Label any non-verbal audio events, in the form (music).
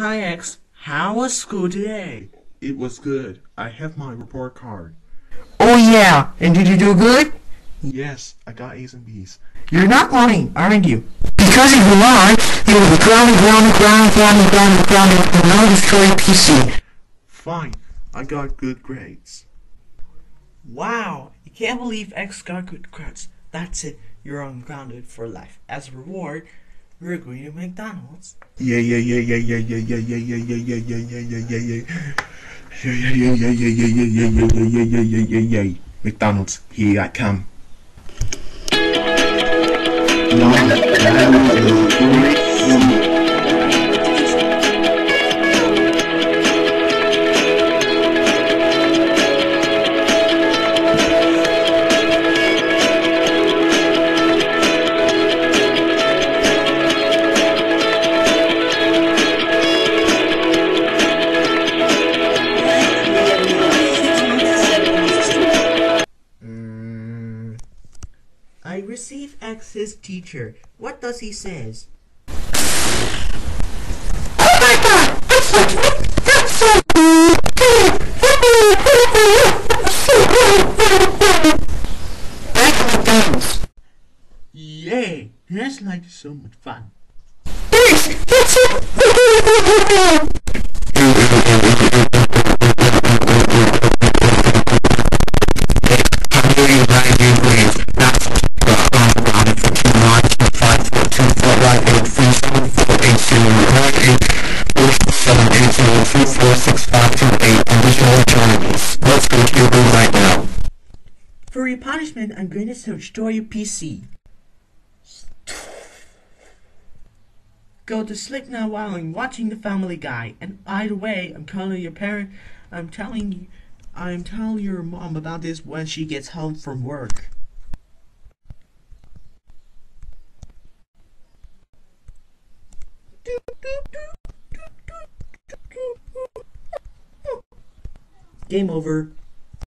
Hi X, how was school today? It was good. I have my report card. Oh yeah, and did you do good? Yes, I got A's and B's. You're not lying, aren't you? Because if you lie, you will be grounded, grounded, grounded, grounded, grounded, grounded, and now destroy your PC. Fine, I got good grades. Wow, you can't believe X got good grades. That's it, you're ungrounded for life. As a reward, we're going to McDonald's. Yeah, yeah, yeah, yeah, yeah, yeah, yeah, yeah, yeah, yeah, yeah, yeah, yeah, yeah, yeah, yeah. Yeah, yeah, yeah, yeah, yeah, yeah, yeah, yeah, yeah, yeah, yeah, yeah, yeah, yeah. McDonald's, here I come. Mm, I receive X his teacher. What does he says? Oh my god! That's so cute! That's so cute! Yay! That's like so much fun. Thanks! That's it! (laughs) Let's go to right now. For your punishment, I'm going to destroy your PC. Go to sleep now while I'm watching the Family Guy. And either way, I'm calling your parent. I'm telling you, I'm telling your mom about this when she gets home from work. Game over.